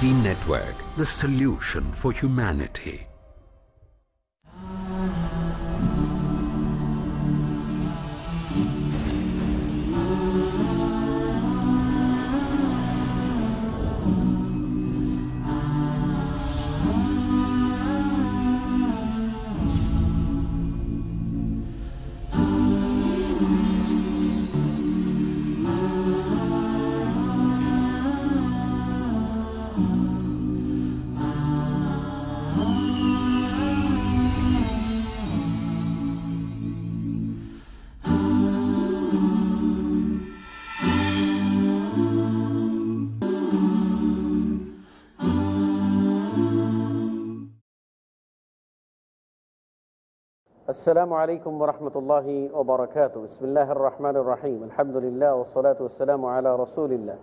Mind Network, the solution for humanity. السلام عليكم ورحمة الله وبركاته بسم Rahman الرحمن الرحيم الحمد لله والصلاة والسلام على رسول الله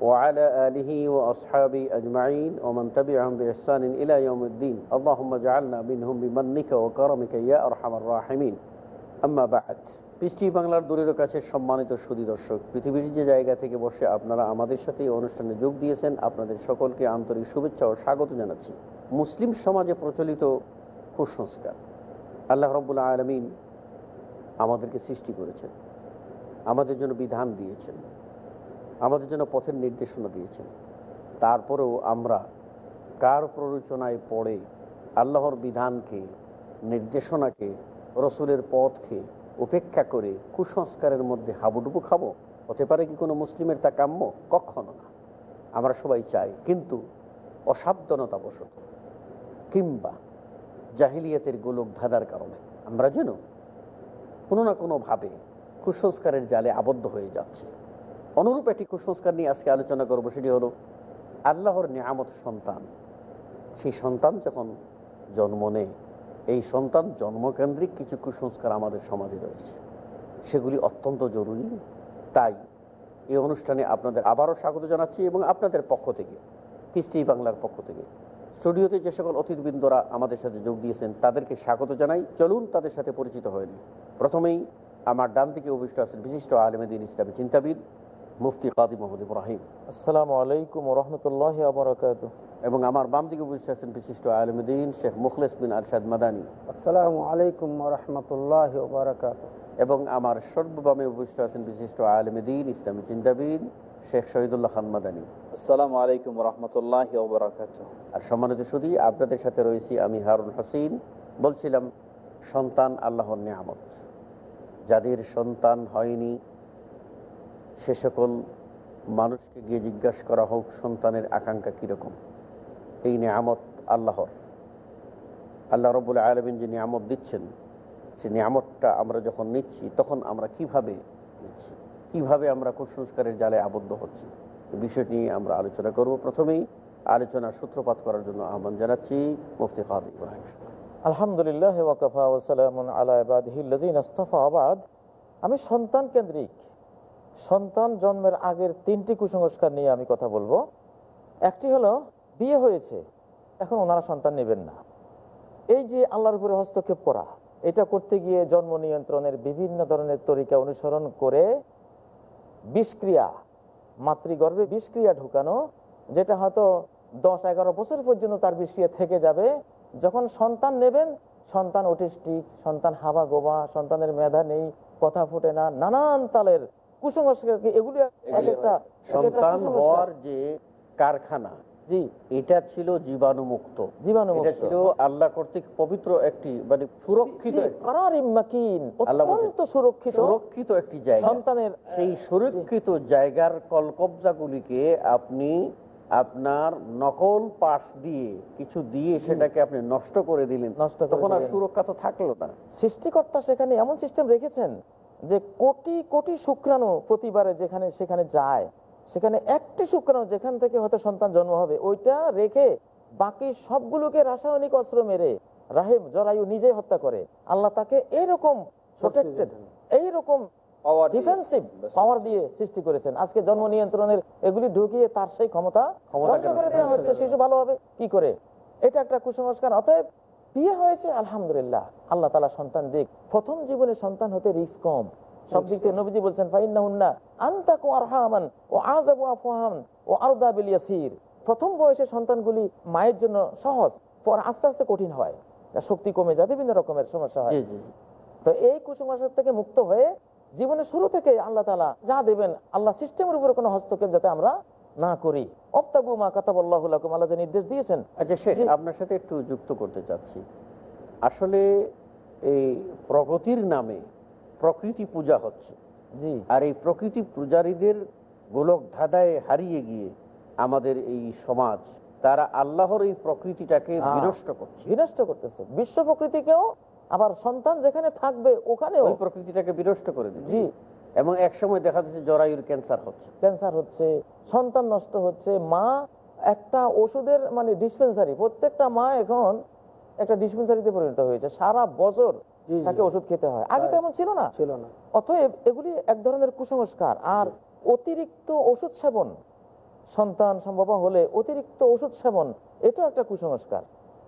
وعلى آله وأصحابه أجمعين ومن تبعهم بإحسان إلى يوم الدين اللهم جعلنا منهم بمنك وكرمك يا أرحم الراحمين أما بعد পৃষ্টি বাংলার দূরের কাছে সম্মানিত সুদী দর্শক পৃথিবীর যে জায়গা থেকে বসে আপনারা আমাদের সাথে অনুষ্ঠানে যোগ দিয়েছেন আপনাদের সকলকে আন্তরিক শুভেচ্ছা ও স্বাগত জানাচ্ছি মুসলিম সমাজে প্রচলিত কুসংস্কার আল্লাহ রব্বুল্লা আলমিন আমাদেরকে সৃষ্টি করেছেন। আমাদের জন্য বিধান দিয়েছেন। আমাদের জন্য পথের নির্দেশনা দিয়েছেন। তারপরেও আমরা কার প্ররোচনায় পড়ে আল্লাহর বিধানকে, নির্দেশনাকে, রসুলের পথকে উপেক্ষা করে কুসংস্কারের মধ্যে হাবুডুবু খাব? হতে পারে কি কোনো মুসলিমের তা কাম্য? কখনো না। আমরা সবাই চাই, কিন্তু অসাবধানতাবশত কিংবা জাহিলিয়াতের গোলক ধাঁধার কারণে। আমরা যেন কোনো না কোনোভাবে কুসংস্কারের জালে আবদ্ধ হয়ে যাচ্ছে। অনুরূপ একটি কুসংস্কার নিয়ে আজকে আলোচনা করব, সেটি হলো আল্লাহর নিয়ামত সন্তান। সেই সন্তান যখন জন্ম নেয়, এই সন্তান জন্মকেন্দ্রিক কিছু কুসংস্কার আমাদের সমাজে রয়েছে। সেগুলি অত্যন্ত জরুরি। তাই এই অনুষ্ঠানে আপনাদের আবারও স্বাগত জানাচ্ছি এবং আপনাদের পক্ষ থেকে কৃষ্টি বাংলার পক্ষ থেকে স্টুডিওতে যে সকল অতিথিবৃন্দরা আমাদের সাথে যোগ দিয়েছেন তাদেরকে স্বাগত জানাই। চলুন তাদের সাথে পরিচিত হয়নি প্রথমেই আমার ডান দিকে অভিষ্ট আছেন বিশিষ্ট আলমেদিন ইসলামী চিন্তাবিদ মুফতি কাদি মোহাম্মদ ইব্রাহিম। আসসালামু আলাইকুম রহমতুল্লাহ আবরকাত এবং আমার বাম দিকে উপস্থিত আছেন বিশিষ্ট আলমদিন শেখ মুখলেস বিন আরশাদ মাদানী। আসসালামু আলাইকুম রহমতুল্লাহ বারকাত এবং আমার সর্ববামে উপস্থিত আছেন বিশিষ্ট আলমদিন ইসলামী চিন্তাবিদ শেখ শহীদুল্লাহ খান মাদানী। আসসালামু আলাইকুম রহমতুল্লাহ বারকাত আর সম্মানিত সুদী আপনাদের সাথে রয়েছি আমি হারুন হোসেন। বলছিলাম, সন্তান আল্লাহর নিয়ামত। যাদের সন্তান হয়নি, সে সকল মানুষকে গিয়ে জিজ্ঞাসা করা হোক, সন্তানের আকাঙ্ক্ষা কীরকম? এই নিয়ামত আল্লাহর। আল্লাহ রবুল আলমিন যে নিয়ামত দিচ্ছেন, সে নিয়ামতটা আমরা যখন নিচ্ছি, তখন আমরা কীভাবে নিচ্ছি? কীভাবে আমরা কুসংস্কারের জালে আবদ্ধ হচ্ছি? বিষয়টি নিয়ে আমরা আলোচনা করব। প্রথমেই আলোচনার সূত্রপাত করার জন্য আহ্বান জানাচ্ছি মুফতি খাদ ইব্রাহিম আলহামদুলিল্লাহ, ওয়াকাফা ওসালাম আবাদ আমি সন্তান কেন্দ্রিক। সন্তান জন্মের আগের তিনটি কুসংস্কার নিয়ে আমি কথা বলব। একটি হলো, বিয়ে হয়েছে, এখন ওনারা সন্তান নেবেন না। এই যে আল্লাহর উপরে হস্তক্ষেপ করা, এটা করতে গিয়ে জন্ম নিয়ন্ত্রণের বিভিন্ন ধরনের তরিকা অনুসরণ করে বিষক্রিয়া মাতৃগর্ভে বিষক্রিয়া ঢুকানো যেটা হয়তো দশ এগারো বছর পর্যন্ত তার বিষক্রিয়া থেকে যাবে। যখন সন্তান নেবেন সন্তান অটিস্টিক সন্তান হাবা গোবা সন্তানের মেধা নেই কথা ফুটে না নানান তালের কুসংস্কার এগুলি এক একটা সন্তান হওয়ার যে কারখানা জি এটা ছিল জীবাণুমুক্ত। জীবাণুমুক্ত। এটা ছিল আল্লাহ কর্তৃক পবিত্র একটি মানে সুরক্ষিত অত্যন্ত সুরক্ষিত সুরক্ষিত একটি জায়গা। সন্তানের সেই সুরক্ষিত জায়গার কলকবজাগুলিকে আপনি আপনার নকল পাশ দিয়ে কিছু দিয়ে সেটাকে আপনি নষ্ট করে দিলেন। নষ্ট তখন আর সুরক্ষা তো থাকল না। সৃষ্টিকর্তা সেখানে এমন সিস্টেম রেখেছেন যে কোটি কোটি শুক্রাণু প্রতিবারে যেখানে সেখানে যায়। সেখানে একটি শুক্রাণু যেখান থেকে হয়তো সন্তান জন্ম হবে ওইটা রেখে বাকি সবগুলোকে রাসায়নিক অস্ত্র মেরে রাহেম জরায়ু নিজেই হত্যা করে। আল্লাহ তাকে এরকম প্রোটেক্টেড এইরকম ডিফেন্সিভ পাওয়ার দিয়ে সৃষ্টি করেছেন। আজকে জন্ম নিয়ন্ত্রণের এগুলি ঢুকিয়ে তার সেই ক্ষমতা করে দেওয়া হচ্ছে শিশু ভালো হবে কি করে? এটা একটা কুসংস্কার। অতএব বিয়ে হয়েছে আলহামদুলিল্লাহ। আল্লাহ তালা সন্তান দিক। প্রথম জীবনে সন্তান হতে রিস্ক কম। সব দিক থেকে নবীজি বলছেন ফাইন্না আন্তাকু আরহামান ও আজাবু আফহাম ও আরদা বিল ইয়াসির। প্রথম বয়সে সন্তানগুলি মায়ের জন্য সহজ পর আস্তে আস্তে কঠিন হয়। তার শক্তি কমে যায় বিভিন্ন রকমের সমস্যা হয়। তো এই কুসংস্কার থেকে মুক্ত হয়ে জীবনের শুরু থেকে আল্লাহ তালা যা দেবেন আল্লাহ সিস্টেমের উপরে কোনো হস্তক্ষেপ যাতে আমরা না করি। অপ্তাগু মা কাতাবল্লাহুল্লাকুম আল্লাহ যে নির্দেশ দিয়েছেন। আচ্ছা আপনার সাথে একটু যুক্ত করতে চাচ্ছি। আসলে এই প্রগতির নামে প্রকৃতি পূজা হচ্ছে। জি। আর এই প্রকৃতি পূজারীদের গোলক ধাঁধায় হারিয়ে গিয়ে আমাদের এই সমাজ তারা আল্লাহর এই প্রকৃতিটাকে হ্যাঁ। বিনষ্ট করছে। বিনষ্ট করতেছে। বিশ্ব প্রকৃতিকেও আবার সন্তান যেখানে থাকবে ওখানে ওই প্রকৃতিটাকে বিনষ্ট করে দিচ্ছে। জি। এবং এক সময় দেখা যাচ্ছে জরায়ুর ক্যান্সার হচ্ছে। ক্যান্সার হচ্ছে সন্তান নষ্ট হচ্ছে। মা একটা ওষুধের মানে ডিসপেন্সারি প্রত্যেকটা মা এখন একটা ডিসপেন্সারিতে পরিণত হয়েছে। সারা বছর। তাকে ওষুধ খেতে হয়। আগে তো এমন ছিল না? ছিল না। অতএব এগুলি এক ধরনের কুসংস্কার। আর অতিরিক্ত ওষুধ সেবন সন্তান সম্ভব হলে অতিরিক্ত ওষুধ সেবন এটাও একটা কুসংস্কার।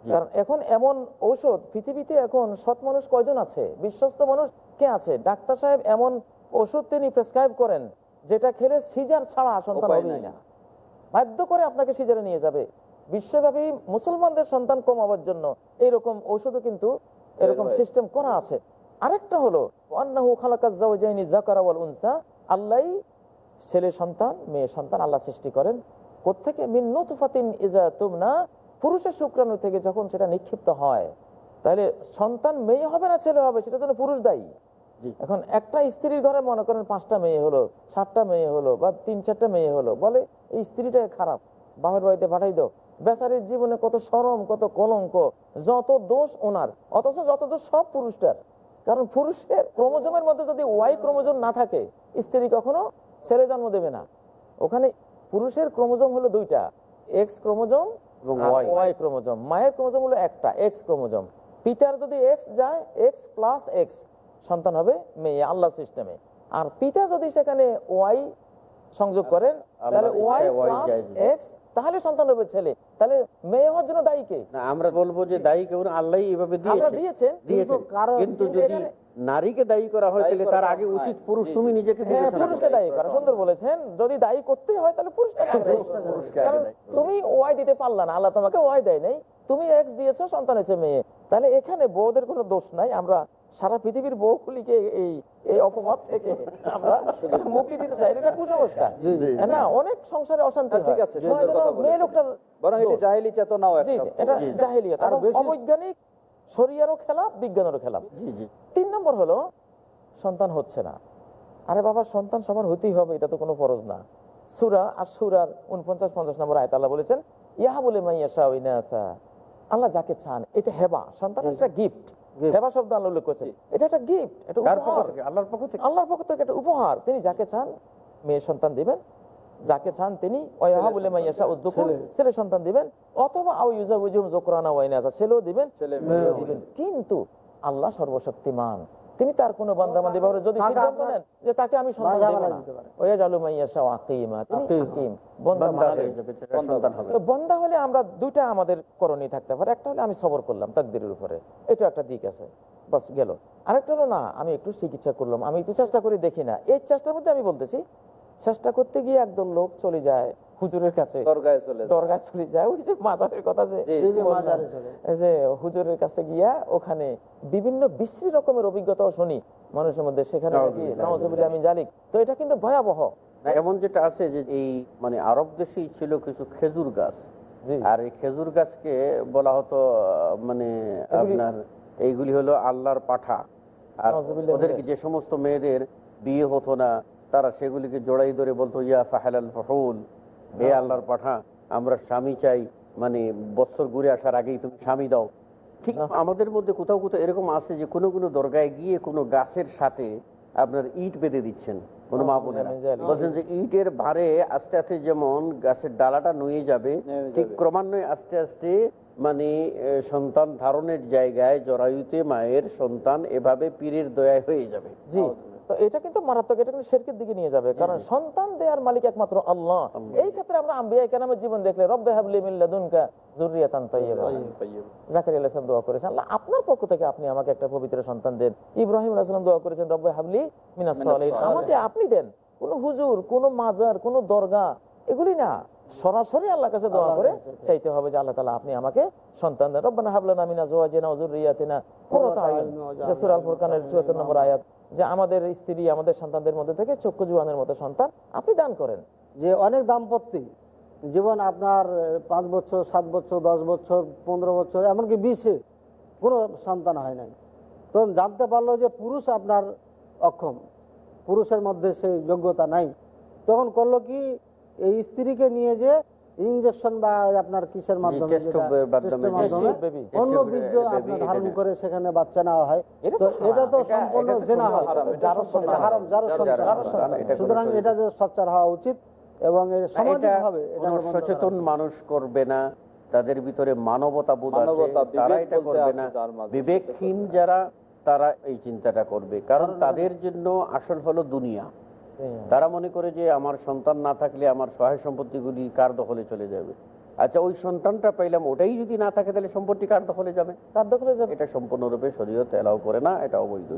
কারণ এখন এমন ঔষধ পৃথিবীতে এখন সৎ মানুষ কয়জন আছে? বিশ্বস্ত মানুষ কে আছে? ডাক্তার সাহেব এমন ওষুধ তিনি প্রেসক্রাইব করেন যেটা খেলে সিজার ছাড়া সন্তান হবেই না। বাধ্য করে আপনাকে সিজারে নিয়ে যাবে। বিশ্বব্যাপী মুসলমানদের সন্তান কমাবার জন্য এইরকম ঔষধও কিন্তু এরকম সিস্টেম করা আছে। আরেকটা হলো উনসা। আল্লাহই ছেলে সন্তান মেয়ে সন্তান আল্লাহ সৃষ্টি করেন। কোত্থেকে? নুতফাতিন ইজা তুমনা। পুরুষের শুক্রাণু থেকে যখন সেটা নিক্ষিপ্ত হয় তাহলে সন্তান মেয়ে হবে না ছেলে হবে? সেটা জন্য পুরুষ দায়ী। এখন একটা স্ত্রীর ঘরে মনে করেন পাঁচটা মেয়ে হলো সাতটা মেয়ে হলো বা তিন চারটা মেয়ে হলো বলে এই স্ত্রীটা খারাপ। বাপের বাড়িতে পাঠাই দাও। বেচারির জীবনে কত সরম কত কলঙ্ক যত দোষ ওনার অথচ যত দোষ সব পুরুষটার কারণ পুরুষের ক্রোমোজোমের মধ্যে যদি ওয়াই ক্রোমোজোম না থাকে স্ত্রী কখনো ছেলে জন্ম দেবে না। ওখানে পুরুষের ক্রোমোজোম হলো দুইটা এক্স ক্রোমোজোম এবং ওয়াই ক্রোমোজোম। মায়ের ক্রোমোজোম হলো একটা এক্স ক্রোমোজোম। পিতার যদি এক্স যায় এক্স প্লাস এক্স সন্তান হবে মেয়ে আল্লাহ সিস্টেমে। আর পিতা যদি সেখানে ওয়াই সংযোগ করেন তাহলে ওয়াই প্লাস এক্স তাহলে সন্তান হবে ছেলে। তাহলে মেয়ে হওয়ার জন্য দায়ী কে? আমরা বলব যে দায়ী কেউ আল্লাহ এইভাবে দিয়েছে দিয়েছেন। কিন্তু যদি নারীকে দায়ী করা হয় তাহলে তার আগে উচিত পুরুষ তুমি নিজেকে হ্যাঁ পুরুষকে দায়ী করা। সুন্দর বলেছেন। যদি দায়ী করতে হয় তাহলে পুরুষকে। তুমি ওয়াই দিতে পারলা না আল্লাহ তোমাকে ওয়াই দেয় নাই। তুমি এক্স দিয়েছ সন্তান হয়েছে মেয়ে। তাহলে এখানে বউদের কোনো দোষ নাই। আমরা সারা পৃথিবীর বউগুলিকে এই এই অপবাদ থেকে আমরা মুক্তি দিতে চাই। এটা কুসংস্কার। হ্যাঁ না? অনেক সংসারে অশান্তি হ্যাঁ, ঠিক আছে, হয় মেয়ে। লোকটার বরং এটি। জাহিলি চেতনাও এটা জাহিলিয়াত। অবৈজ্ঞানিক শরিয়ারও খেলা বিজ্ঞানেরও খেলা। জি জি। তিন নম্বর হলো সন্তান হচ্ছে না। আরে বাবা সন্তান সবার হতেই হবে এটা তো কোনো ফরজ না। সুরা আর সুরার উনপঞ্চাশ পঞ্চাশ নম্বর আয়ত আল্লাহ বলেছেন ইহা বলে মাইয়া শাহিনাথা আল্লাহ যাকে চান এটা হেবা। সন্তান একটা গিফট হেবা শব্দ আল্লাহ উল্লেখ করেছেন। এটা একটা গিফট এটা আল্লাহর পক্ষ থেকে? আল্লাহর পক্ষ থেকে একটা উপহার। তিনি যাকে চান মেয়ে সন্তান দিবেন যাকে চান তিনি ছেলে সন্তান। দিবেন অথবা ছেলেও দিবেন দিবেন। কিন্তু আল্লাহ সর্বশক্তিমান। তিনি তার কোনো বান্দা ব্যাপারে যদি সিদ্ধান্ত নেন যে তাকে আমি সন্তান দেব না। ওয়া জালু মাইয়াশা আকিমা। তিনি হাকিম বান্দা মানালেন। যাবে, সেটা সন্তান হবে। তো বন্দা হলে আমরা দুইটা আমাদের করণীয় থাকতে পারে। একটা হলে আমি সবর করলাম তাকদিরের উপরে। এটা একটা দিক আছে। বাস গেল। আরেকটা হলো না আমি একটু চিকিৎসা করলাম। আমি একটু চেষ্টা করে দেখি না। এই চেষ্টার মধ্যে আমি বলতেছি চেষ্টা করতে গিয়ে একদল লোক চলে যায় হুজুরের কাছে। দরগায় চলে যায়। ওই যে মাজারের কথা যে হুজুরের কাছে গিয়া ওখানে বিভিন্ন বিশ্রী রকমের অভিজ্ঞতাও শুনি মানুষের মধ্যে। সেখানে মিন জালিক। তো এটা কিন্তু ভয়াবহ। এমন যেটা আছে যে এই মানে আরব দেশেই ছিল কিছু খেজুর গাছ। আর এই খেজুর গাছকে বলা হতো মানে আপনার এইগুলি হলো আল্লাহর পাঠা। আর ওদেরকে যে সমস্ত মেয়েদের বিয়ে হতো না তারা সেগুলিকে জোড়াই ধরে বলতো ইয়া ফাহেলাল ফহুল হে আল্লাহর পাঠা আমরা স্বামী চাই মানে বৎসর ঘুরে আসার আগেই তুমি স্বামী দাও। ঠিক আমাদের মধ্যে কোথাও কোথাও এরকম আছে যে কোনো কোনো দরগায় গিয়ে কোনো গাছের সাথে আপনার ইট বেঁধে দিচ্ছেন কোনো মা বোনেরা। বলছেন যে ইটের ভারে আস্তে আস্তে যেমন গাছের ডালাটা নুয়ে যাবে ঠিক ক্রমান্বয়ে আস্তে আস্তে মানে সন্তান ধারণের জায়গায় জরায়ুতে মায়ের সন্তান এভাবে পীরের দয়ায় হয়ে যাবে। জি। তো এটা কিন্তু মারাত্মক এটা কিন্তু শেরকের দিকে নিয়ে যাবে। কারণ সন্তান দেওয়ার মালিক একমাত্র আল্লাহ। এই ক্ষেত্রে আমরা আম্বিয়া কেরামের জীবন দেখলে রব্বে হাবলি মিল্লাদুনকা জুরিয়াতান তাইয়্যিবা জাকারিয়া আলাইহিস সালাম দোয়া করেছেন। আল্লাহ আপনার পক্ষ থেকে আপনি আমাকে একটা পবিত্র সন্তান দেন। ইব্রাহিম আলাইহিস সালাম দোয়া করেছেন রব্বে হাবলি মিনাস সালিহিন। আমাকে আপনি দেন। কোন হুজুর কোন মাজার কোন দরগা এগুলি না। সরাসরি আল্লাহ কাছে দোয়া করে চাইতে হবে যে আল্লাহ তালা আপনি আমাকে সন্তান দেন। রব্বানা হাবলানা মিনা জওয়াজিনা ওযুররিয়াতিনা কুররাতা আয়ুন যে ফুরকানের 74 নম্বর আয়াত যে আমাদের স্ত্রী আমাদের সন্তানদের মধ্যে থেকে চক্ষু জুয়ানের মতো সন্তান আপনি দান করেন। যে অনেক দাম্পত্যি জীবন আপনার পাঁচ বছর সাত বছর দশ বছর পনেরো বছর এমনকি বিশে কোনো সন্তান হয় নাই। তখন জানতে পারল যে পুরুষ আপনার অক্ষম পুরুষের মধ্যে সেই যোগ্যতা নাই। তখন করল কি? এই স্ত্রীকে নিয়ে যে ইঞ্জেকশন বা আপনার কিসের মাধ্যমে অন্য বীর্য আপনার ধারণ করে সেখানে বাচ্চা নেওয়া হয়। এটা তো এটা তো সম্পূর্ণ জেনা হয়। হারাম, যার- সন্তান সুতরাং এটা যে সচ্চার হওয়া উচিত এবং সচেতন মানুষ করবে না। তাদের ভিতরে মানবতা বোধ আছে তারা এটা করবে না। বিবেকহীন যারা তারা এই চিন্তাটা করবে। কারণ তাদের জন্য আসল হলো দুনিয়া। তারা মনে করে যে আমার সন্তান না থাকলে আমার সহায় সম্পত্তিগুলি কার দখলে চলে যাবে? আচ্ছা ওই সন্তানটা পাইলাম ওটাই যদি না থাকে তাহলে সম্পত্তি কার দখলে যাবে? কার দখলে যাবে? এটা সম্পূর্ণরূপে শরীয়ত এলাও করে না এটা অবৈধ।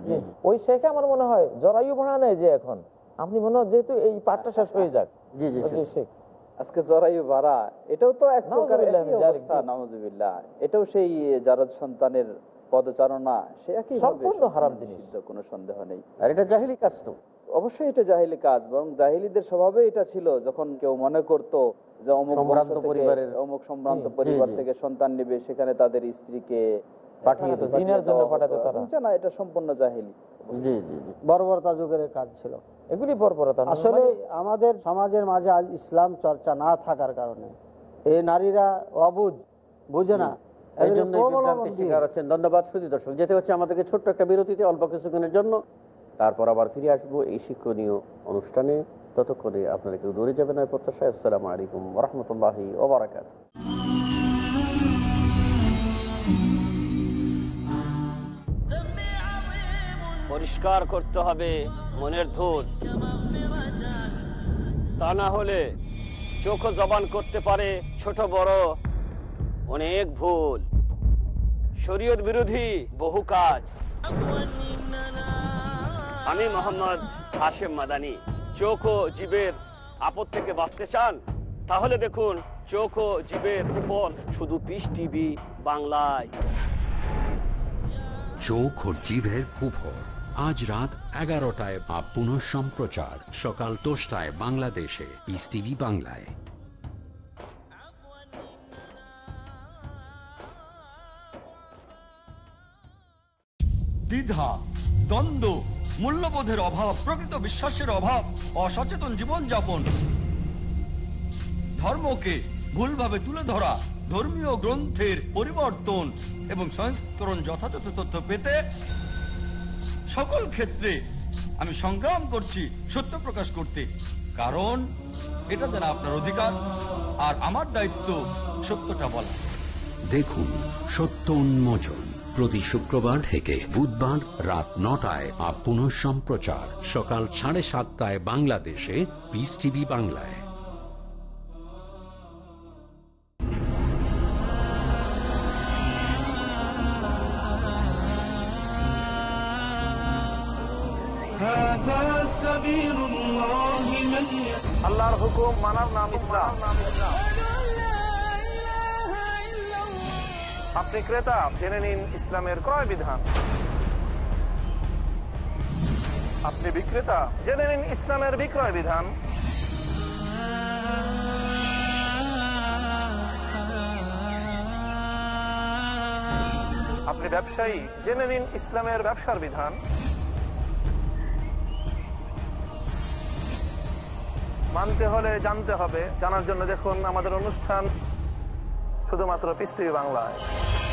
ওই শেখে আমার মনে হয় জরায়ু ভাড়া নেই যে এখন। আপনি মনে হয় যেহেতু এই পাঠটা শেষ হয়ে যাক। জি জি জি, শেখ। আজকে জরায়ু বাড়া এটাও তো এক এটাও সেই জারদ সন্তানের পদচারণা সে একই সম্পূর্ণ হারাম জিনিস। কোনো সন্দেহ নেই। আর এটা জাহিলি কাজ তো। অবশ্যই এটা জাহিলি কাজ বরং জাহিলিদের স্বভাবে এটা ছিল যখন কেউ মনে করত যে অমুক পরিবারের- অমুক সম্ভ্রান্ত পরিবার থেকে সন্তান নেবে সেখানে তাদের স্ত্রীকে পাঠিয়ে পাঠিয়ে দেবে। জিনার জন্য দেওয়া পাঠাতো হতো। তারা। বুঝছে না এটা সম্পূর্ণ জাহিলি। জি জি জি। বর্বরতা যুগের কাজ ছিল। এগুলি বর্বরতা আসলে আমাদের সমাজের মাঝে আজ ইসলাম চর্চা না থাকার কারণে এই নারীরা অবুঝ বুঝে না। এই জন্য এই প্রবলম্বন বিভ্রান্তির দিয়ে- শিকার হচ্ছেন। ধন্যবাদ শুধু দর্শক যেতে হচ্ছে আমাদেরকে ছোট্ট একটা বিরতিতে অল্প কিছুক্ষণের জন্য। তারপর আবার ফিরে আসব এই শিক্ষণীয় অনুষ্ঠানে। ততক্ষণে আপনারা কেউ দৌড়ে যাবেন না প্রত্যাশা আসসালামু আলাইকুম রহমতুল্লাহি ওবরাকাত। পরিষ্কার করতে হবে মনের ধূল। তা না হলে চোখ জবান করতে পারে ছোট বড় অনেক ভুল। শরীয়ত বিরোধী বহু কাজ। আমি মোহাম্মদ হাশেম মাদানি চোখ ও জীবের আপদ থেকে বাঁচতে চান তাহলে দেখুন চোখ ও জীবের উপর শুধু পিস টিভি বাংলায়। চোখ ও জিভের কুফর। আজ রাত এগারোটায় বা পুনঃ সম্প্রচার সকাল দশটায় বাংলাদেশে পিস টিভি বাংলায়। দ্বিধা দ্বন্দ্ব মূল্যবোধের অভাব, প্রকৃত বিশ্বাসের অভাব, অসচেতন জীবনযাপন, ধর্মকে ভুলভাবে তুলে ধরা, ধর্মীয় গ্রন্থের পরিবর্তন এবং সংস্করণ যথাযথ তথ্য পেতে সকল ক্ষেত্রে আমি সংগ্রাম করছি সত্য প্রকাশ করতে। কারণ এটা যেন আপনার অধিকার আর আমার দায়িত্ব সত্যটা বলা। দেখুন সত্য উন্মোচন। প্রতি শুক্রবার থেকে বুধবার রাত নটায় আর পুনঃ সম্প্রচার। সকাল সাড়ে সাতটায় বাংলাদেশে পিস টিভি বাংলায়। আল্লাহর হুকুম মানার নাম ইসলাম। আপনি ক্রেতা, জেনে নিন ইসলামের ক্রয় বিধান আপনি বিক্রেতা, জেনে নিন ইসলামের বিক্রয় বিধান আপনি ব্যবসায়ী, জেনে নিন ইসলামের ব্যবসার বিধান। মানতে হলে জানতে হবে। জানার জন্য দেখুন আমাদের অনুষ্ঠান শুধুমাত্র টিভি বাংলায়।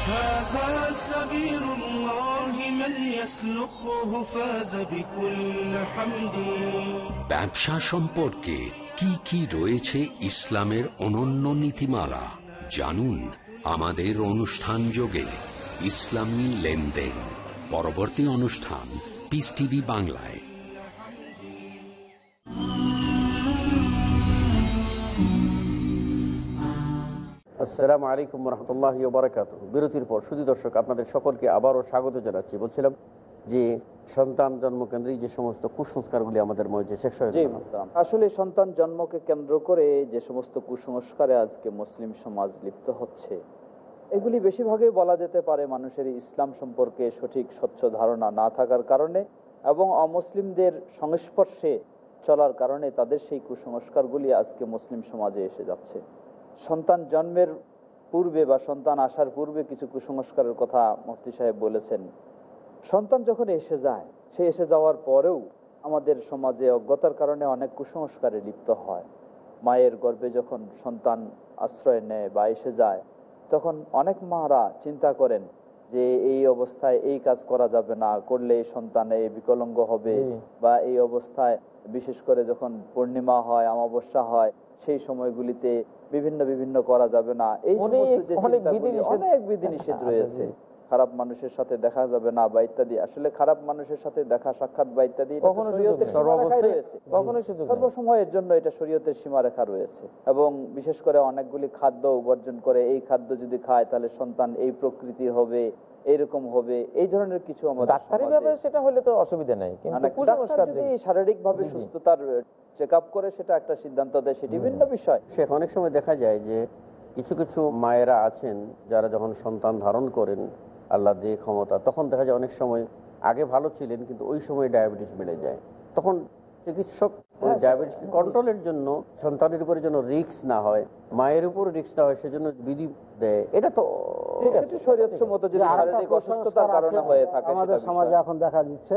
هذا سبيل الله من يسلكه فاز بكل حمد ব্যবসা সম্পর্কে কি কি রয়েছে ইসলামের অনন্য নীতিমালা জানুন আমাদের অনুষ্ঠান যোগে ইসলামী লেনদেন পরবর্তী অনুষ্ঠান পিস টিভি বাংলায় আসসালামু আলাইকুম রহমতুল্লাহ বারাকাত বিরতির পর শুধু দর্শক আপনাদের সকলকে আবারও স্বাগত জানাচ্ছি। বলছিলাম যে সন্তান জন্মকেন্দ্রিক যে সমস্ত কুসংস্কারগুলি আমাদের মধ্যে শেষ হয়ে। আসলে সন্তান জন্মকে কেন্দ্র করে যে সমস্ত কুসংস্কারে আজকে মুসলিম সমাজ লিপ্ত হচ্ছে এগুলি বেশিরভাগই বলা যেতে পারে মানুষের ইসলাম সম্পর্কে সঠিক স্বচ্ছ ধারণা না থাকার কারণে এবং অমুসলিমদের সংস্পর্শে চলার কারণে তাদের সেই কুসংস্কারগুলি আজকে মুসলিম সমাজে এসে যাচ্ছে। সন্তান জন্মের পূর্বে বা সন্তান আসার পূর্বে কিছু কুসংস্কারের কথা মুফতি সাহেব বলেছেন। সন্তান যখন এসে যায় সে এসে যাওয়ার পরেও আমাদের সমাজে অজ্ঞতার কারণে অনেক কুসংস্কারে লিপ্ত হয়। মায়ের গর্ভে যখন সন্তান আশ্রয় নেয় বা এসে যায় তখন অনেক মারা চিন্তা করেন যে এই অবস্থায় এই কাজ করা যাবে না করলে এই সন্তান বিকলঙ্গ হবে বা এই অবস্থায় বিশেষ করে যখন পূর্ণিমা হয় অমাবস্যা হয় সেই সময়গুলিতে বিভিন্ন বিভিন্ন করা যাবে না। এই অনেক- বিধিনিষেধ- আচ্ছা, রয়েছে। খারাপ মানুষের সাথে দেখা যাবে না বা ইত্যাদি। আসলে খারাপ মানুষের সাথে দেখা সাক্ষাৎ বা ইত্যাদি। সর্বসময়ের জন্য এটা শরীয়তের সীমারেখা রয়েছে। এবং বিশেষ করে অনেকগুলি খাদ্য উপার্জন করে এই খাদ্য যদি খায় তাহলে সন্তান এই প্রকৃতির হবে। এইরকম হবে এই ধরনের কিছু আমাদের ডাক্তারি ভাবে সেটা হলে তো অসুবিধা নেই কিন্তু কুসংস্কার যদি যে- শারীরিক ভাবে। সুস্থতার চেক আপ করে সেটা একটা সিদ্ধান্ত দেয় সেটি ভিন্ন বিষয়। শেখ অনেক সময় দেখা যায় যে কিছু কিছু মায়েরা আছেন যারা যখন সন্তান ধারণ করেন আল্লাহ দিয়ে ক্ষমতা তখন দেখা যায় অনেক সময় আগে ভালো ছিলেন কিন্তু ওই সময় ডায়াবেটিস বেড়ে যায়। তখন চিকিৎসক ওই ডায়াবেটিস কন্ট্রোলের জন্য সন্তানের উপরে যেন রিস্ক না হয় মায়ের উপর রিস্ক না হয় সেজন্য বিধি দেয়। এটা তো হয়ে আমাদের সমাজে এখন দেখা যাচ্ছে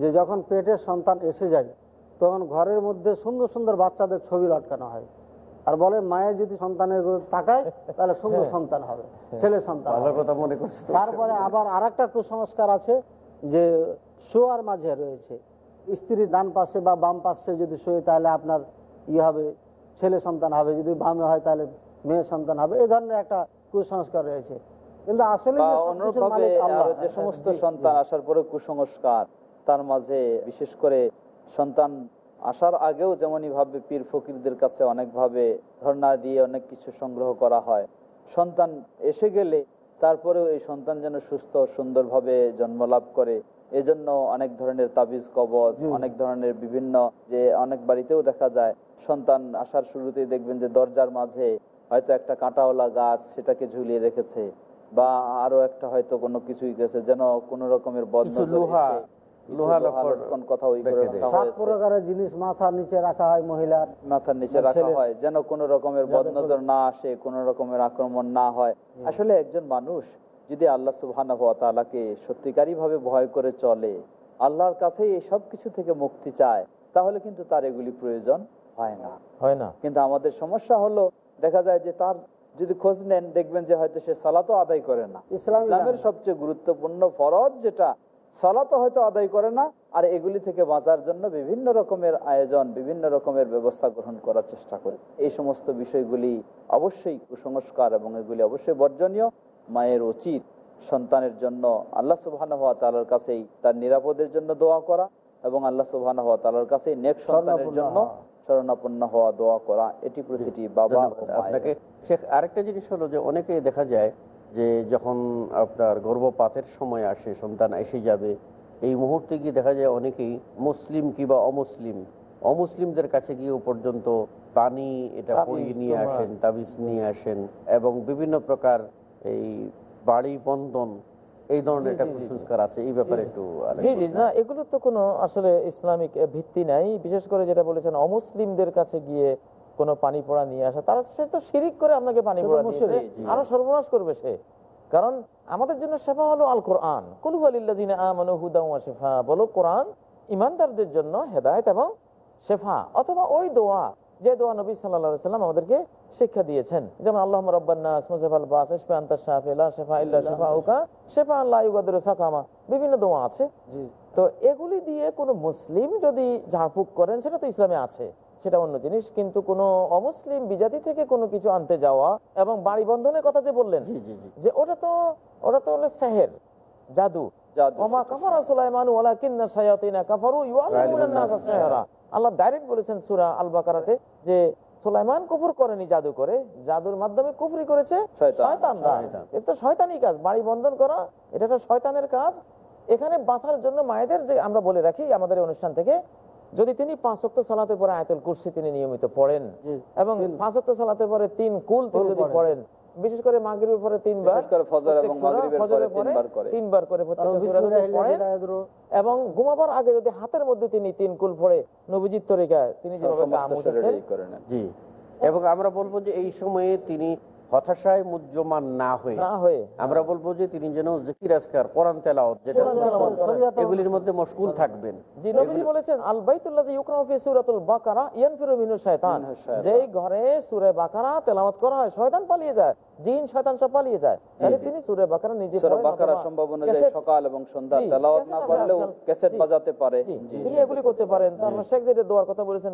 যে যখন পেটের সন্তান এসে যায় তখন ঘরের মধ্যে সুন্দর সুন্দর বাচ্চাদের ছবি লটকানো হয়। আর বলে মায়ের যদি সন্তানের তাকায় তাহলে সুন্দর সন্তান হবে ছেলে সন্তান মনে তারপরে আবার আরেকটা কুসংস্কার আছে যে শোয়ার মাঝে রয়েছে। স্ত্রীর ডান পাশে বা বাম পাশে যদি শোয়ে তাহলে আপনার ই হবে ছেলে সন্তান হবে যদি বামে হয় তাহলে মেয়ে সন্তান হবে এই ধরনের একটা কুসংস্কার রয়েছে কিন্তু আসলে যে সবকিছুর অনুরূপভাবে মালিক আল্লাহ। আরও যে সমস্ত। সন্তান আসার পরে কুসংস্কার তার মাঝে বিশেষ করে সন্তান আসার আগেও যেমনই ভাবে পীর ফকিরদের কাছে অনেকভাবে ধর্ণা দিয়ে অনেক কিছু সংগ্রহ করা হয় সন্তান এসে গেলে তারপরেও এই সন্তান যেন সুস্থ সুন্দরভাবে জন্ম লাভ করে এজন্য অনেক ধরনের তাবিজ কবজ অনেক ধরনের বিভিন্ন যে অনেক বাড়িতেও দেখা যায় সন্তান আসার শুরুতেই দেখবেন যে দরজার মাঝে হয়তো একটা কাঁটাওয়ালা গাছ সেটাকে ঝুলিয়ে রেখেছে বা আরও একটা হয়তো কোনো কিছুই গেছে যেন কোন রকমের জিনিস মাথার নিচে রাখা হয় মহিলার। মাথার নিচে রাখা হয় যেন কোন রকমের বদনজর না আসে কোন রকমের আক্রমণ না হয়। আসলে একজন মানুষ যদি আল্লাহ সুবহানাহু ওয়া তাআলাকে সত্যিকারী ভাবে ভয় করে চলে আল্লাহর কাছে এই সব কিছু থেকে মুক্তি চায় তাহলে কিন্তু তার এগুলি প্রয়োজন হয় না। হয় না। কিন্তু আমাদের সমস্যা হলো দেখা যায় যে তার যদি খোঁজ নেন দেখবেন যে হয়তো সে সালাতো আদায় করে না। ইসলামের সবচেয়ে গুরুত্বপূর্ণ ফরজ যেটা সালাতো হয়তো আদায় করে না আর এগুলি থেকে বাঁচার জন্য বিভিন্ন রকমের আয়োজন বিভিন্ন রকমের ব্যবস্থা গ্রহণ করার চেষ্টা করে। এই সমস্ত বিষয়গুলি অবশ্যই কুসংস্কার এবং এগুলি অবশ্যই বর্জনীয়। মায়ের উচিত সন্তানের জন্য আল্লাহ সুবাহ তালার কাছেই তার নিরাপদের জন্য দোয়া করা এবং আল্লাহ সুবাহ তালার কাছেই নেক সন্তানের জন্য হওয়া। শরণাপন্ন হওয়া দোয়া করা এটি প্রতিটি বাবা আপনাকে শেখ আরেকটা জিনিস হলো যে অনেকে দেখা যায় যে যখন আপনার গর্ভপাতের সময় আসে সন্তান এসে যাবে এই মুহূর্তে গিয়ে দেখা যায় অনেকেই মুসলিম কিংবা অমুসলিম অমুসলিমদের কাছে গিয়েও পর্যন্ত পানি এটা নিয়ে আসেন তাবিজ নিয়ে আসেন এবং বিভিন্ন প্রকার এই বাড়ি বন্ধন এই ধরনের একটা কুসংস্কার আছে এই ব্যাপারে একটু জি জি না এগুলো তো কোনো আসলে ইসলামিক ভিত্তি নাই। বিশেষ করে যেটা বলেছেন অমুসলিমদের কাছে গিয়ে কোনো পানি পড়া নিয়ে আসা তারা সে তো শিরিক করে আপনাকে পানি পড়া দিয়েছে। আরও সর্বনাশ করবে সে। কারণ আমাদের জন্য সেবা হলো আল কোরআন কুলু আলিল্লাযিনা আমানু হুদা ওয়া শিফা বলো কোরআন ইমানদারদের জন্য হেদায়েত এবং শেফা অথবা ওই দোয়া যে দোয়া নবী আলাইহি সাল্লাম আমাদেরকে শিক্ষা দিয়েছেন। যেমন আল্লাহুম্মা রাব্বান নাস মুজাফাল বাস আনতা শাফি লা শিফা ইল্লা শিফাউকা শিফা আন লা ইউগাদিরু সাকামা বিভিন্ন দোয়া আছে। তো এগুলি দিয়ে কোনো মুসলিম যদি ঝাড়ফুঁক করেন সেটা তো ইসলামে আছে সেটা অন্য জিনিস। কিন্তু কোনো অমুসলিম বিজাতি থেকে কোনো কিছু আনতে যাওয়া এবং বাড়ি বন্ধনের কথা যে বললেন যে ওটা তো ওটা তো হলো সেহের জাদু। জাদু। ওমা কাফারা সুলাইমান ওয়ালাকিন্না শায়াতিনা কাফারু ইউআল্লিমুনান নাসা সিহরা। আল্লাহ ডাইরেক্ট বলেছেন সূরা আল বাকারাতে যে সুলাইমান কুফর করেনি জাদু করে জাদুর মাধ্যমে কুফরি করেছে শয়তান। শয়তানরা এটা শয়তানি কাজ বাড়ি বন্ধন করা এটা একটা শয়তানের কাজ এখানে বাঁচার জন্য মায়েদের যে আমরা বলে রাখি আমাদের অনুষ্ঠান থেকে যদি তিনি পাঁচ অক্ট সালাতের পরে আয়তুল কুরসি তিনি নিয়মিত পড়েন এবং পাঁচ অক্ট সালাতের পরে তিন কুল তিনি কুল যদি পড়েন। বিশেষ করে মাগরিবের পরে তিনবার করে এবং সূরা, মাগরিবের ফজরের পরে তিনবার করে। এবং ঘুমাবার আগে যদি হাতের মধ্যে তিনি তিন কুল পড়ে নবীজির তরিকায় তিনি যেভাবে এবং আমরা বলব যে এই সময়ে তিনি হতাশায় মুজ্জমান না হয়ে আমরা বলব যে তিনি যেন জিকির আজকার কোরআন তেলাওয়াত যেটা এগুলির মধ্যে মশগুল থাকবেন। জি নবীজি বলেছেন আল বাইতুল্লাহ ইউকরাউ ফি সূরাতুল বাকারা ইয়ানফিরু মিনাশ শায়তান যেই ঘরে সূরা বাকারা তেলাওয়াত করা হয় শয়তান পালিয়ে যায়। জিন সব পালিয়ে যায়। তাহলে তিনি সূরা বাকারা নিজে বাকারা সকাল এবং সন্ধ্যা তেলাওয়াত না আছে ক্যাসেট বাজাতে পারে। জি, জি, তিনি এগুলি করতে পারেন। তারপর শেখ যেটা দোয়ার কথা বলেছেন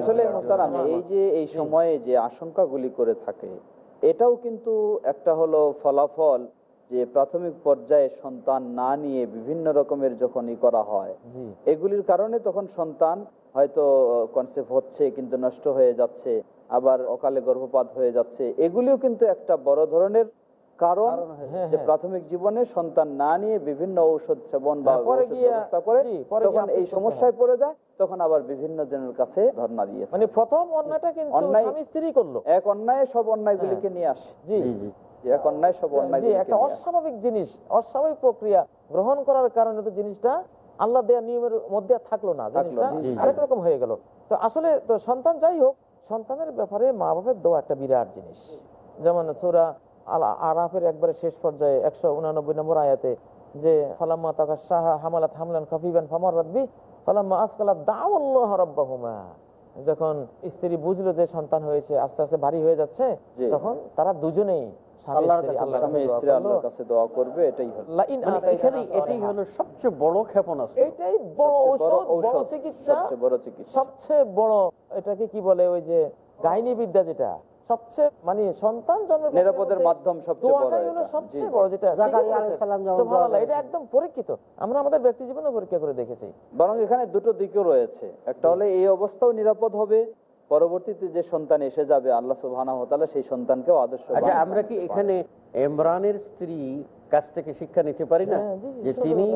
আসলে মোহতারাম এই যে এই সময়ে যে আশঙ্কাগুলি করে থাকে এটাও কিন্তু একটা হলো ফলাফল যে প্রাথমিক পর্যায়ে সন্তান না নিয়ে বিভিন্ন রকমের যখন ই করা হয় এগুলির কারণে তখন সন্তান হয়তো কনসেপ্ট হচ্ছে কিন্তু নষ্ট হয়ে যাচ্ছে। আবার অকালে গর্ভপাত হয়ে যাচ্ছে। এগুলিও কিন্তু একটা বড় ধরনের কারণ হ্যাঁ, যে হ্যাঁ। প্রাথমিক জীবনে সন্তান না নিয়ে বিভিন্ন ঔষধ সেবন বা হ্যাঁ, পরে গিয়ে- করে তখন এই সমস্যায় পড়ে যায় তখন আবার বিভিন্ন জনের কাছে ধর্ণা দিয়ে মানে প্রথম অন্যায়টা কিন্তু স্বামী স্ত্রী করল। এক অন্যায় সব অন্যায়গুলিকে নিয়ে আসে। জি জি জি। এক অন্যায় সব অন্যায় একটা অস্বাভাবিক জিনিস অস্বাভাবিক প্রক্রিয়া গ্রহণ করার কারণে তো জিনিসটা আল্লাহ দেয়া নিয়মের মধ্যে থাকল না। জিনিসটা। আরেক রকম হয়ে গেল। তো আসলে তো সন্তান যাই হোক সন্তানের ব্যাপারে মা বাপের দোয়া একটা বিরাট জিনিস। যেমন সোরা আলা আরাফের একবারে শেষ পর্যায়ে একশো উনানব্বই নম্বর আয়াতে যে, ফালাম্মা তাকা সাহা হামালাত হামলান খাফিবান ফামার রাব্বি ফালাম্মা আজকাল দাওয়াল্লাহ রাব্বাহুমা। যখন স্ত্রী বুঝলো যে সন্তান হয়েছে আস্তে আস্তে ভারী হয়ে যাচ্ছে তখন তারা দুজনেই সবচেয়ে বড় ক্ষেপণাস্ত্র। এটাই বড় ঔষধ বড় চিকিৎসা। সবচেয়ে বড় চিকিৎসা। সবচেয়ে বড় এটাকে কি বলে ওই যে গাইনি বিদ্যা যেটা সবচেয়ে মানে সন্তান জন্মের নিরাপদের মাধ্যম সবচেয়ে বড় হলো সবচেয়ে বড় যেটা। জাকারিয়া আলাইহিস সালাম সুবহানাল্লাহ, এটা একদম পরীক্ষিত। আমরা আমাদের ব্যক্তি জীবনে পরীক্ষা করে দেখেছি। বরং এখানে দুটো দিকও রয়েছে। একটা হলে এই অবস্থাও নিরাপদ হবে পরবর্তীতে যে সন্তান এসে যাবে আল্লাহ সুবহানাহু ওয়া তাআলা সেই সন্তানকেও আদর্শ আচ্ছা আমরা কি এখানে ইমরানের স্ত্রী কাছ থেকে শিক্ষা নিতে পারি না? হ্যাঁ, যে তিনি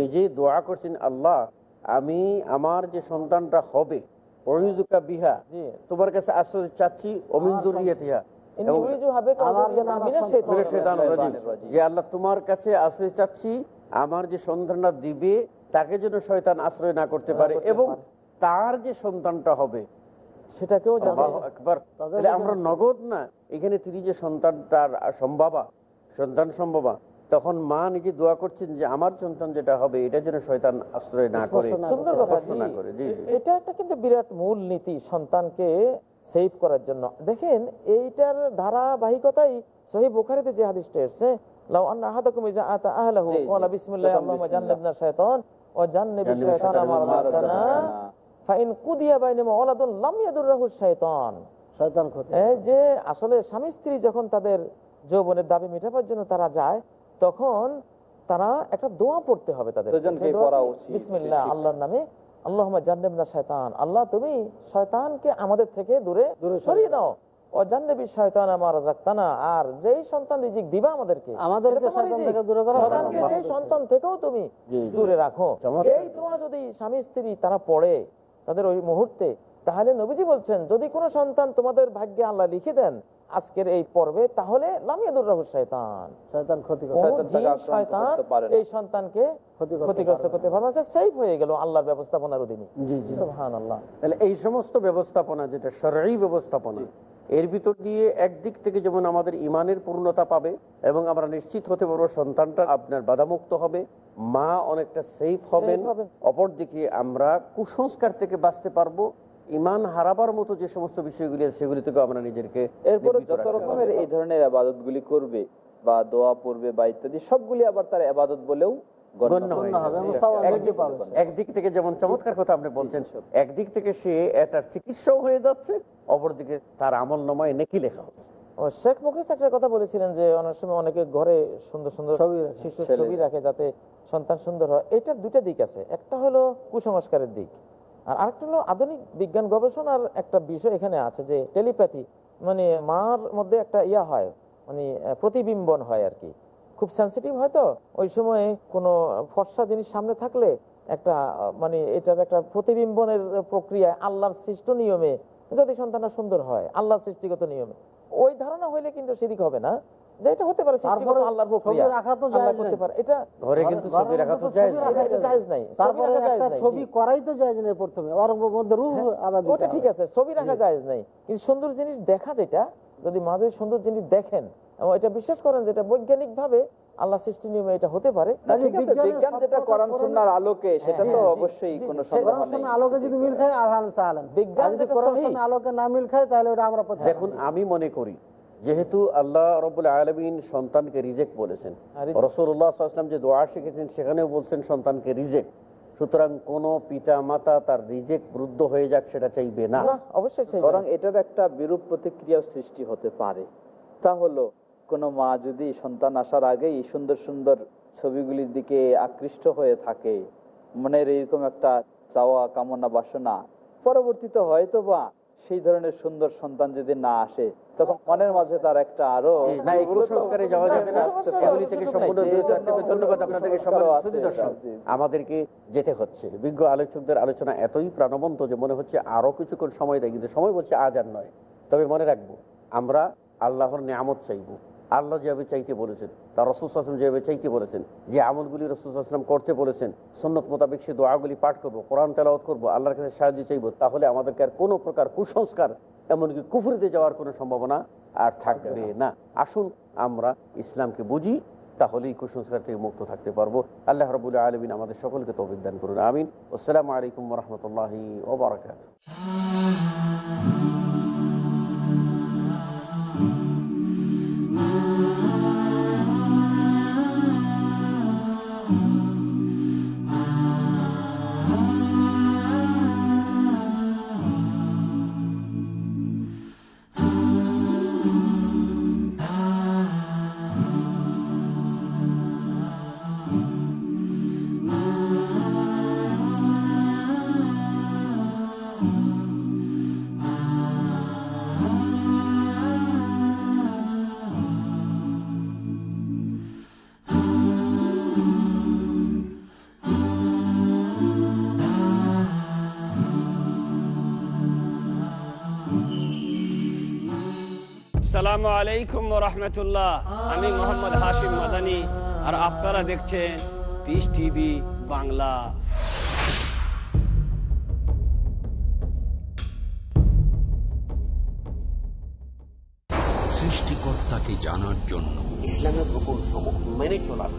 নিজে দোয়া করছেন আল্লাহ আমি আমার যে সন্তানটা হবে বিহা। তোমার কাছে আশ্রয় চাচ্ছি সন্তান-। যে আল্লাহ তোমার কাছে আশ্রয় চাচ্ছি আমার যে সন্তানটা দিবে তাকে যেন শয়তান আশ্রয় না করতে পারে এবং তার যে সন্তানটা হবে সেটাকেও জন্য- আমরা নগদ না? এখানে তিনি যে সন্তানটার সম্ভাবা সন্তান সম্ভাবা তখন মা নিজে দোয়া করছেন যে আমার সন্তান যেটা হবে এটা যেন শয়তান আশ্রয় না করে। সুন্দর কথা না করে। জি এটা একটা কিন্তু বিরাট মূল নীতি সন্তানকে সেভ করার জন্য। দেখেন এইটার ধারাবাহিকতাই সহি বুখারিতে যে হাদিসটা এসেছে লাউ আন্না আহাদাকুম ইজা আতা আহলাহু। ক্বালা বিসমিল্লাহি আল্লাহুম্মা। জান্নিবনা শাইতান ওয়া জান্নিবি শাইতানা শাইতানা মা মা রাযাকতানা রাযাকতানা। ফাইন কুদিয়া বাইনাহুমা ওয়ালাদুন লাম ইয়াদুররাহু শাইতান শয়তান ক্ষতি এই যে আসলে স্বামী স্ত্রী যখন তাদের যৌবনের দাবি মেটাবার জন্য তারা যায় তখন তারা একটা দোয়া পড়তে হবে তাদের বিসমিল্লাহ আল্লাহর নামে জান্নিবনা শয়তান আল্লাহ তুমি শয়তানকে আমাদের থেকে দূরে সরিয়ে দাও। ও জান্নিবি শয়তান আমার রাজাক্তানা আর যেই সন্তান রিজিক দিবা আমাদেরকে আমাদেরকে সেই সন্তান থেকেও তুমি। দূরে রাখো। এই দোয়া যদি স্বামী স্ত্রী তারা পড়ে তাদের ওই মুহূর্তে তাহলে নবীজি বলছেন যদি কোনো সন্তান তোমাদের ভাগ্যে আল্লাহ লিখে দেন আজকের এই পর্বে তাহলে লামিয়াদুর শয়তান। শয়তান। এই সন্তানকে ক্ষতিগ্রস্ত করতে পারবে সেফ হয়ে গেল আল্লাহর ব্যবস্থাপনার অধীনে। জি জি। সুবহানাল্লাহ। তাহলে এই সমস্ত ব্যবস্থাপনা যেটা ব্যবস্থাপনা এর ভিতর দিয়ে একদিক থেকে যেমন আমাদের ইমানের পূর্ণতা পাবে এবং আমরা নিশ্চিত হতে পারব সন্তানটা আপনার বাধামুক্ত হবে মা অনেকটা সেফ হবেন। অপরদিকে আমরা কুসংস্কার থেকে বাঁচতে পারব। ইমান হারাবার মতো যে সমস্ত বিষয়গুলি আছে সেগুলি থেকে আমরা নিজেদেরকে এরপরে যত রকমের এই ধরনের আবাদত গুলি করবে বা দোয়া পড়বে বা ইত্যাদি সবগুলি আবার তার আবাদত বলেও একদিক- থেকে যেমন চমৎকার কথা আপনি বলছেন একদিক থেকে সে এটার চিকিৎসাও হয়ে যাচ্ছে অপরদিকে তার আমল নমায় নেকি লেখা হচ্ছে। ও শেখ মুখিস একটা কথা বলেছিলেন যে অনেক সময় অনেকে ঘরে সুন্দর সুন্দর। শিশুর ছবি রাখে যাতে সন্তান সুন্দর হয়। এটার দুইটা দিক আছে। একটা হলো কুসংস্কারের দিক। আর আরেকটা হলো আধুনিক বিজ্ঞান গবেষণার একটা বিষয় এখানে আছে যে টেলিপ্যাথি মানে মার মধ্যে একটা ইয়া হয় মানে প্রতিবিম্বন হয় আর কি। খুব সেন্সিটিভ হয়তো ওই সময়ে কোনো ফর্সা জিনিস সামনে থাকলে একটা মানে এটার একটা প্রতিবিম্বনের প্রক্রিয়ায় আল্লাহর সৃষ্ট নিয়মে, যদি সন্তানটা সুন্দর হয়, আল্লাহর সৃষ্টিগত নিয়মে, ওই ধারণা হইলে কিন্তু সেদিক হবে না। যে এটা হতে পারে সৃষ্টিগত আল্লাহর প্রক্রিয়া। রাখা তো জায়েজ করতে পারে। এটা ঘরে কিন্তু ছবি রাখা তো মধ্যে যায় এটা জায়েজ নাই। ছবি তারপরে রাখা জায়েজ একটা নাই, ছবি করাই তো যায় না প্রথমে। ওর মধ্যে রূপ আবার দিতে ওটা ঠিক আছে ছবি রাখা জায়েজ নাই। কিন্তু সুন্দর জিনিস দেখা যেটা যদি মাঝে সুন্দর জিনিস দেখেন এবং এটা বিশ্বাস করেন যেটা বৈজ্ঞানিক ভাবে আল্লাহ সৃষ্টি নিয়মে এটা হতে পারে বিজ্ঞান যেটা কোরআন সুন্নাহর আলোকে সেটা হ্যাঁ, তো হ্যাঁ, অবশ্যই কোনো সন্দেহ নেই। আলোকে যদি মিল খায় সাহলান বিজ্ঞান যেটা। সুন্নাহ আলোকে না মিল খায় তাহলে ওটা আমরা দেখুন আমি মনে করি যেহেতু আল্লাহ রবুল আলমিন সন্তানকে রিজেক্ট বলেছেন। রসুল্লাহ আসলাম যে দোয়া শিখেছেন সেখানেও বলছেন সন্তানকে রিজেক্ট সুতরাং কোনো পিতা মাতা তার রিজেক্ট বৃদ্ধ হয়ে যাক সেটা চাইবে না। অবশ্যই চাইবে বরং এটার একটা বিরূপ প্রতিক্রিয়া সৃষ্টি হতে পারে। তা হলো কোনো মা যদি সন্তান আসার আগেই সুন্দর সুন্দর ছবিগুলির দিকে আকৃষ্ট হয়ে থাকে মনের এরকম একটা চাওয়া কামনা বাসনা পরবর্তীতে হয়তো বা সেই ধরনের সুন্দর সন্তান যদি না আসে তখন মনের মাঝে তার একটা আরও। আমাদেরকে যেতে হচ্ছে। বিজ্ঞ আলোচকদের আলোচনা এতই প্রাণবন্ত যে মনে হচ্ছে আরও কিছুক্ষণ সময় দেয় কিন্তু সময় বলছে আজ আর নয়। তবে মনে রাখব আমরা আল্লাহর নিয়ামত চাইব। আল্লাহ যেভাবে চাইতে বলেছেন, তার রসুল আসলাম যেভাবে চাইতে বলেছেন, যে আমলগুলি রসুল আসলাম করতে বলেছেন সন্ন্যত মোতাবেক সে দোয়াগুলি পাঠ করব, কোরআন তেলাওয়াত করব, আল্লাহর কাছে সাহায্য চাইব, তাহলে আমাদেরকে আর কোনো প্রকার কুসংস্কার, এমনকি কুফুরিতে যাওয়ার কোনো সম্ভাবনা আর থাকবে না। আসুন আমরা ইসলামকে বুঝি, তাহলেই কুসংস্কার থেকে মুক্ত থাকতে পারব। আল্লাহ রবুল আলমিন আমাদের সকলকে তো অভিজ্ঞান করুন, আমিন। আসসালামু আলাইকুম রহমতুল্লাহি ওবরাকাত সালামু আলাইকুম রহমতুল্লাহ। আমি মোহাম্মদ হাশিম মাদানি আর আপনারা দেখছেন পিস টিভি বাংলা। সৃষ্টিকর্তাকে জানার জন্য ইসলামের রকম সমূহ মেনে চলার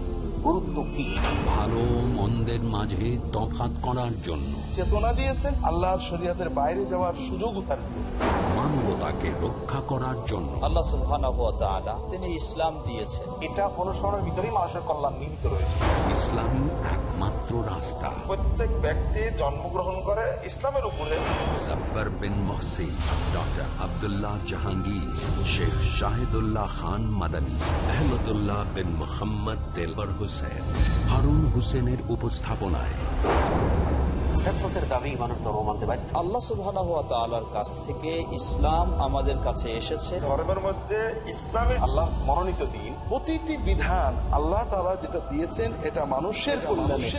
গুরুত্ব কি? ভালো মন্দের মাঝে তফাৎ করার জন্য চেতনা দিয়েছেন আল্লাহর শরীয়তের বাইরে যাওয়ার সুযোগ তার দিয়েছেন মানবতাকে রক্ষা করার জন্য। আল্লাহ সুবহানাহু ওয়া তাআলা তিনি ইসলাম দিয়েছেন। এটা অনুসরণের ভিতরেই মানুষের কল্যাণ নিহিত রয়েছে। ইসলামী একমাত্র রাস্তা। প্রত্যেক ব্যক্তি জন্মগ্রহণ করে ইসলামের উপরে। মুজফার বিন মহসিন ডক্টর আব্দুল্লাহ জাহাঙ্গীর শেখ শাহিদুল্লাহ খান মাদানী আহমদুল্লাহ বিন মোহাম্মদ তেলবর হুসেন হারুন হুসেনের উপস্থাপনায়। ফেতরতের দাবি মানুষ ধর্ম মানতে পারে আল্লাহ সুবহানাহু ওয়া তাআলার কাছ থেকে ইসলাম আমাদের কাছে এসেছে। ধর্মের মধ্যে ইসলামে আল্লাহ মনোনীত দিন। প্রতিটি বিধান আল্লাহ তাআলা যেটা দিয়েছেন এটা মানুষের কল্যাণে।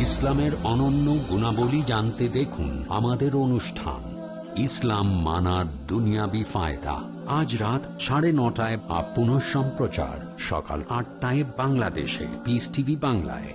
ইসলামের অনন্য গুণাবলী জানতে দেখুন আমাদের অনুষ্ঠান ইসলাম মানার দুনিয়াবি ফায়দা। আজ রাত সাড়ে নটায় বা পুনঃ সম্প্রচার সকাল আটটায় বাংলাদেশে পিস টিভি বাংলায়।